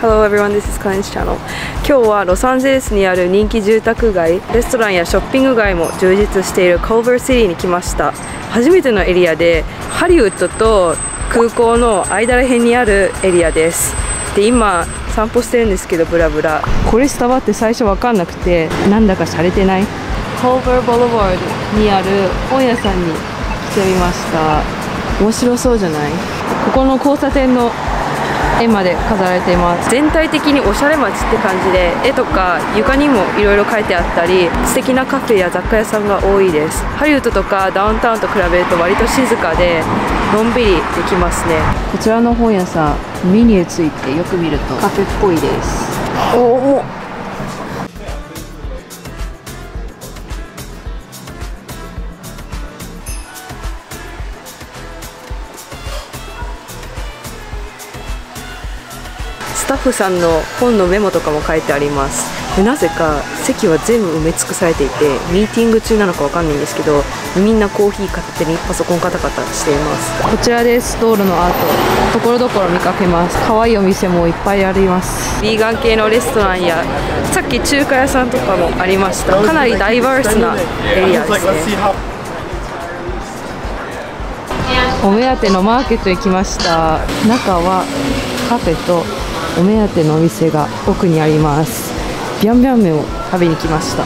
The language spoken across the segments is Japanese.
Hello everyone, this is Collins Channel. 今日はロサンゼルスにある人気住宅街レストランやショッピング街も充実している Culver City に来ました。初めてのエリアでハリウッドと空港の間ら辺にあるエリアです。で今散歩してるんですけどブラブラ。これスタバって最初分かんなくてなんだか洒落てない？Culver Boulevard にある本屋さんに来てみました。面白そうじゃない？ここの交差点の絵まで飾られています。全体的におしゃれ街って感じで絵とか床にもいろいろ書いてあったり素敵なカフェや雑貨屋さんが多いです。ハリウッドとかダウンタウンと比べると割と静かでのんびりできますね。こちらの本屋さんメニューついてよく見るとカフェっぽいです。おおタッフさんの本のメモとかも書いてあります。でなぜか席は全部埋め尽くされていてミーティング中なのかわかんないんですけどみんなコーヒー片手にパソコンカタカタしています。こちらです道路のアートところどころ見かけます。可愛いお店もいっぱいあります。ヴィーガン系のレストランやさっき中華屋さんとかもありました。かなりダイバースなエリアですね。お目当てのマーケットへ来ました。中はカフェとお目当てのお店が奥にあります。ビャンビャン麺を食べに来ました。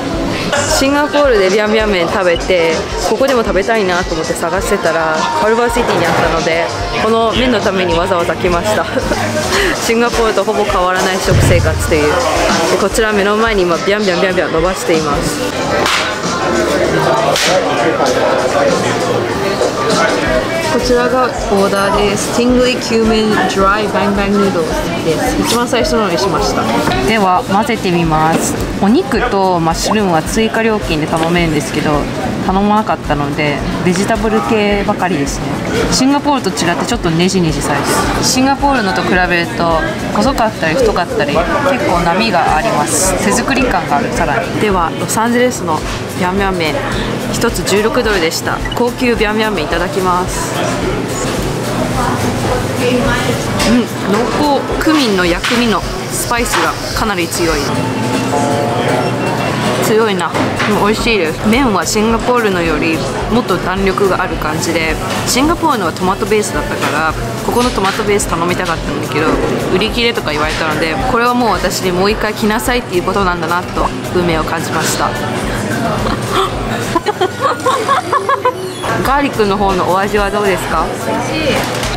シンガポールでビャンビャン麺食べてここでも食べたいなと思って探してたらカルバーシティにあったのでこの麺のためにわざわざ来ました。シンガポールとほぼ変わらない食生活という。こちら目の前に今ビャンビャンビャンビャン伸ばしています。こちらがオーダーです。ティングリキューメンドライバンバンヌードルです。一番最初のにしました。では混ぜてみます。お肉とマッシュルームは追加料金で頼めるんですけど、頼まなかったのでベジタブル系ばかりですね。シンガポールと違ってちょっとネジネジされてる。シンガポールのと比べると細かったり太かったり結構波があります。手作り感があるさらに。ではロサンゼルスのビャンビャン麺1つ16ドルでした高級ビャンビャン麺いただきますうん濃厚クミンの薬味のスパイスがかなり強い。強いな。でも美味しいです。麺はシンガポールのよりもっと弾力がある感じでシンガポールのはトマトベースだったからここのトマトベース頼みたかったんだけど売り切れとか言われたのでこれはもう私にもう一回来なさいっていうことなんだなと運命を感じました。ガーリックの方のお味はどうですか？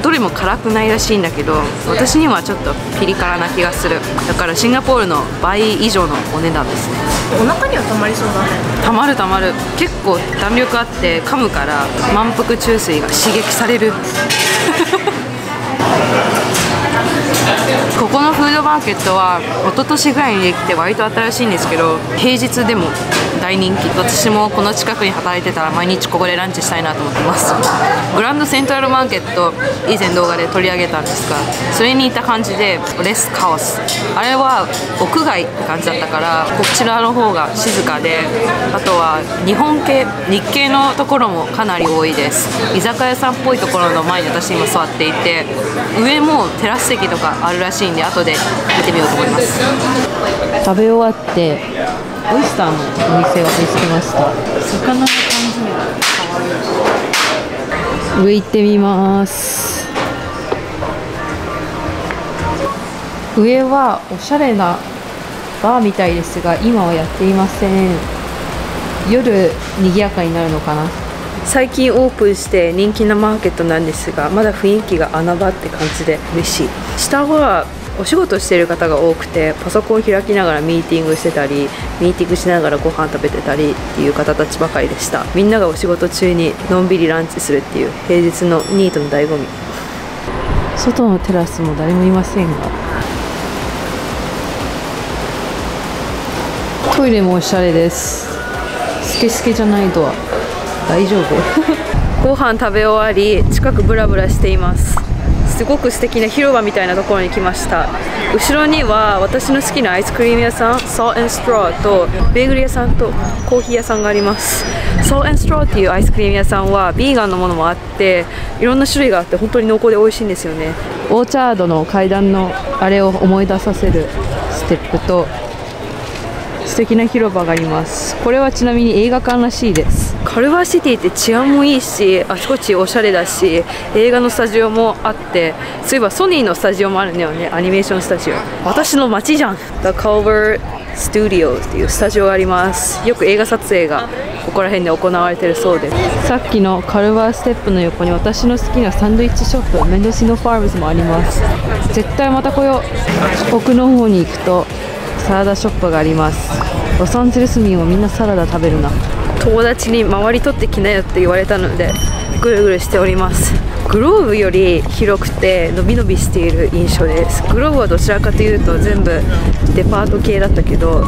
どれも辛くないらしいんだけど私にはちょっとピリ辛な気がする。だからシンガポールの倍以上のお値段ですね。お腹にはたまりそうだね。たまるたまる。結構弾力あって噛むから満腹中枢が刺激されるここのフードマーケットは一昨年ぐらいにできて割と新しいんですけど平日でも大人気。私もこの近くに働いてたら毎日ここでランチしたいなと思ってます。グランドセントラルマーケット以前動画で取り上げたんですがそれに似た感じでレスカオス。あれは屋外って感じだったからこちらの方が静かであとは日本系日系のところもかなり多いです。居酒屋さんっぽいところの前に私今座っていて上もテラス席とかあるらしいんで後で見てみようと思います。食べ終わってオイスターのお店を見つけました。魚の缶詰が。可愛い上行ってみます上はおしゃれなバーみたいですが今はやっていません。夜賑やかになるのかな。最近オープンして人気なマーケットなんですがまだ雰囲気が穴場って感じで嬉しい下はお仕事してる方が多くてパソコン開きながらミーティングしてたりミーティングしながらご飯食べてたりっていう方たちばかりでした。みんながお仕事中にのんびりランチするっていう平日のニートの醍醐味。外のテラスも誰もいませんが。トイレもおしゃれです。スケスケじゃないドア。大丈夫。ご飯食べ終わり近くブラブラしています。すごく素敵な広場みたいなところに来ました。後ろには私の好きなアイスクリーム屋さん Salt and Straw とベーグル屋さんとコーヒー屋さんがあります。Salt and Straw っていうアイスクリーム屋さんはビーガンのものもあっていろんな種類があって本当に濃厚で美味しいんですよね。オーチャードの階段のあれを思い出させるステップと素敵な広場があります。これはちなみに映画館らしいです。カルバーシティって治安もいいしあちこちおしゃれだし映画のスタジオもあってそういえばソニーのスタジオもあるんだよね。アニメーションスタジオ。私の街じゃん。The Culver Studios っていうスタジオがあります。よく映画撮影がここら辺で行われてるそうです。さっきのカルバーステップの横に私の好きなサンドイッチショップメンドシノファームズもあります。絶対また来よう。奥の方に行くとサラダショップがあります。ロサンゼルス民はみんなサラダ食べるな。友達に周り取ってきなよって言われたのでぐるぐるしております。グローブより広くて伸び伸びしている印象です。グローブはどちらかというと全部デパート系だったけど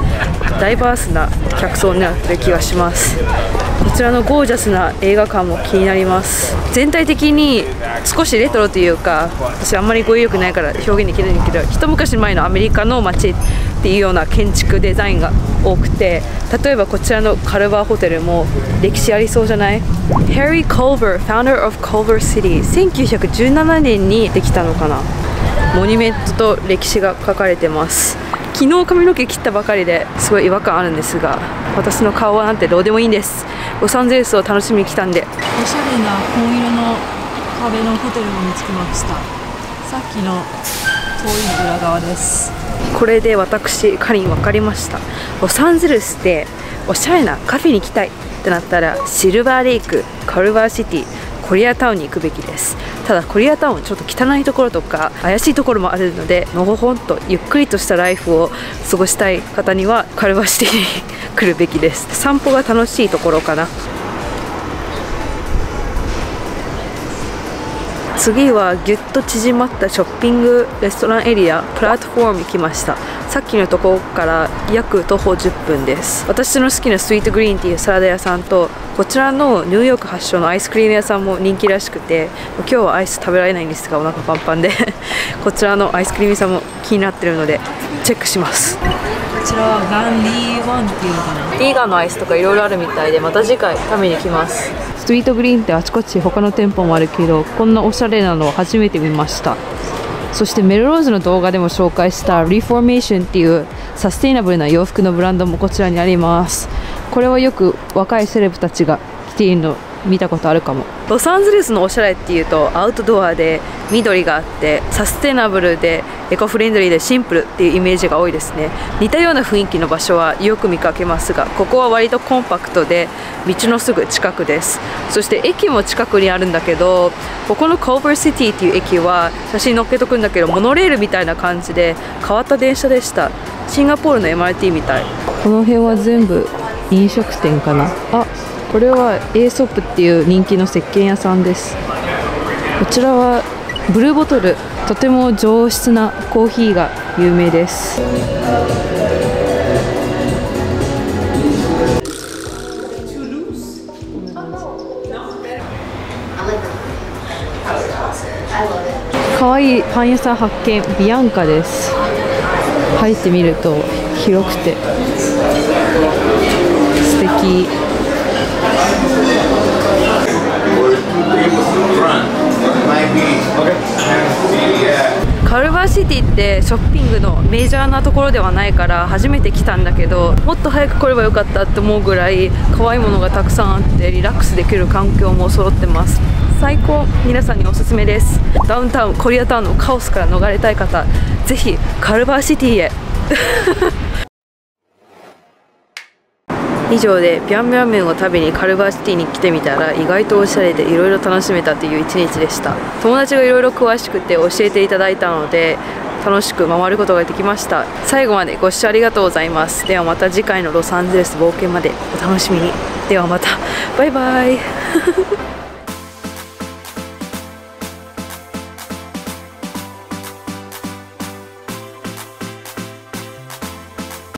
ダイバースな客層になってる気がします。こちらのゴージャスな映画館も気になります。全体的に少しレトロというか私あんまり語彙力ないから表現できないんだけど一昔前のアメリカの街っていうような建築デザインが多くて例えばこちらのカルバーホテルも歴史ありそうじゃない？Harry Culver, founder of Culver City 1917年にできたのかな？モニュメントと歴史が書かれてます。昨日髪の毛切ったばかりですごい違和感あるんですが私の顔はなんてどうでもいいんです。ロサンゼルスを楽しみに来たんで。おしゃれな紺色の壁のホテルも見つけました。さっきの遠い裏側です。これで私カリン分かりました。ロサンゼルスでおしゃれなカフェに行きたいってなったらシルバーレイクカルバーシティコリアタウンに行くべきです。ただコリアタウンちょっと汚いところとか怪しいところもあるのでのほほんとゆっくりとしたライフを過ごしたい方にはカルバシティに 来るべきです。散歩が楽しいところかな。次はぎゅっと縮まったショッピングレストランエリアプラットフォームに来ました。さっきのとこから約徒歩10分です。私の好きなスイートグリーンっていうサラダ屋さんとこちらのニューヨーク発祥のアイスクリーム屋さんも人気らしくて今日はアイス食べられないんですがお腹パンパンで。こちらのアイスクリーム屋さんも気になってるのでチェックします。ちらはガンリーワンっていうのかな？ビーガンのアイスとかいろいろあるみたいでまた次回食べに来ます。ストリートグリーンってあちこち他の店舗もあるけどこんなおしゃれなのを初めて見ました。そしてメルローズの動画でも紹介したリフォーメーションっていうサステイナブルな洋服のブランドもこちらにあります。これはよく若いセレブたちが着ているの見たことあるかも。ロサンゼルスのおしゃれっていうとアウトドアで緑があってサステナブルでエコフレンドリーでシンプルっていうイメージが多いですね。似たような雰囲気の場所はよく見かけますがここは割とコンパクトで道のすぐ近くです。そして駅も近くにあるんだけどここのコーバーシティっていう駅は写真載っけとくんだけどモノレールみたいな感じで変わった電車でした。シンガポールの MRT みたい。この辺は全部飲食店かな。あこれはエーソップっていう人気の石鹸屋さんです。こちらはブルーボトルとても上質なコーヒーが有名です。可愛いパン屋さん発見ビアンカです。入ってみると広くて素敵カルバーシティってショッピングのメジャーなところではないから初めて来たんだけどもっと早く来ればよかったって思うぐらい可愛いものがたくさんあってリラックスできる環境も揃ってます。最高。皆さんにおすすめです。ダウンタウンコリアタウンのカオスから逃れたい方ぜひカルバーシティへ。以上でビャンビャン麺を食べにカルバーシティに来てみたら意外とおしゃれでいろいろ楽しめたという一日でした。友達がいろいろ詳しくて教えていただいたので楽しく回ることができました。最後までご視聴ありがとうございます。ではまた次回のロサンゼルス冒険までお楽しみに。ではまた。バイバイ。